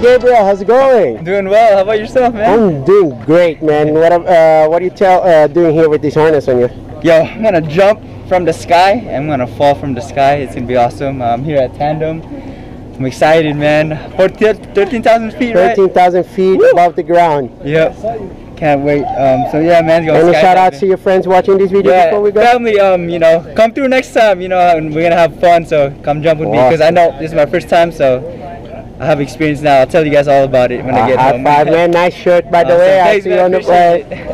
Gabriel, how's it going? Doing well. How about yourself, man? I'm doing great, man. What uh, what do you tell uh, doing here with this harness on you? Yo, I'm gonna jump from the sky. I'm gonna fall from the sky. It's gonna be awesome. I'm here at Tandem. I'm excited, man. 13,000 feet, right? 13,000 feet Woo! above the ground. Yep. Can't wait. Um, so yeah, man. Go Any shout out to your friends watching this video yeah, before we go? family. Um, you know, come through next time. You know, and we're gonna have fun. So come jump with me because I know this is my first time. So I have experience now. I'll tell you guys all about it when I Uh, get high home. five, man. Nice shirt, by the Awesome. way. I see man. you on the Appreciate plane. it.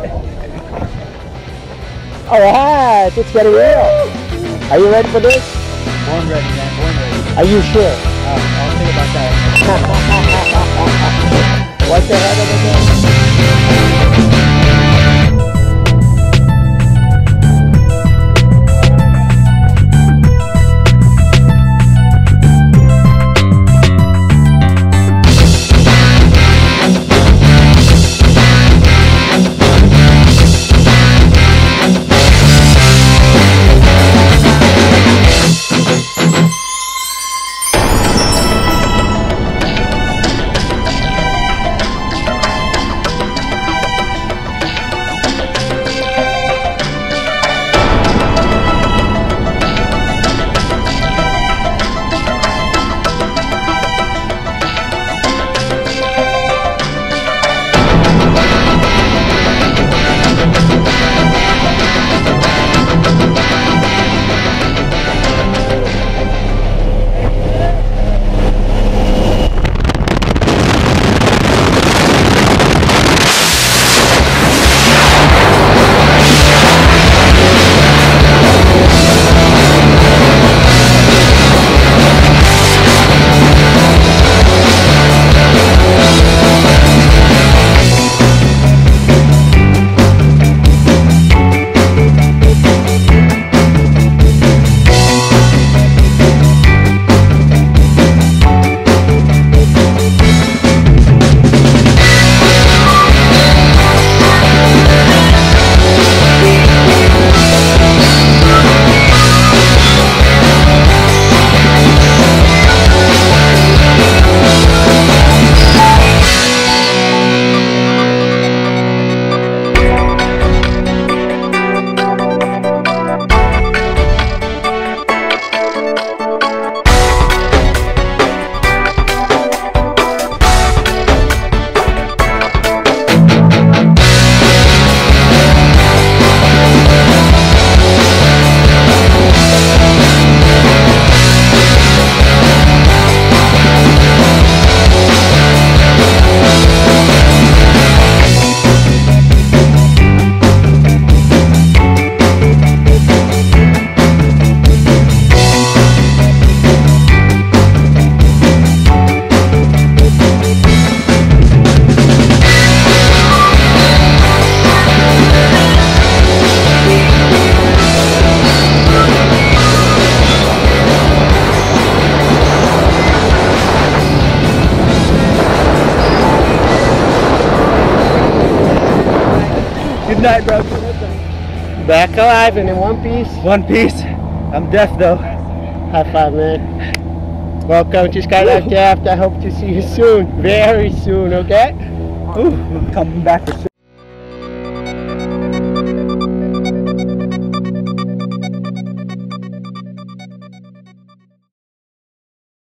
All right, it's getting real. Are you ready for this? Born ready, man. Born ready. Are you sure? Um, I'll think about that. What's the head of the Good night, bro. Back alive and in one piece. One piece. I'm deaf though. High five, man. Welcome to Skydive Taft. I hope to see you soon. Very soon, okay? Ooh, coming back for.